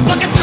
motherfucking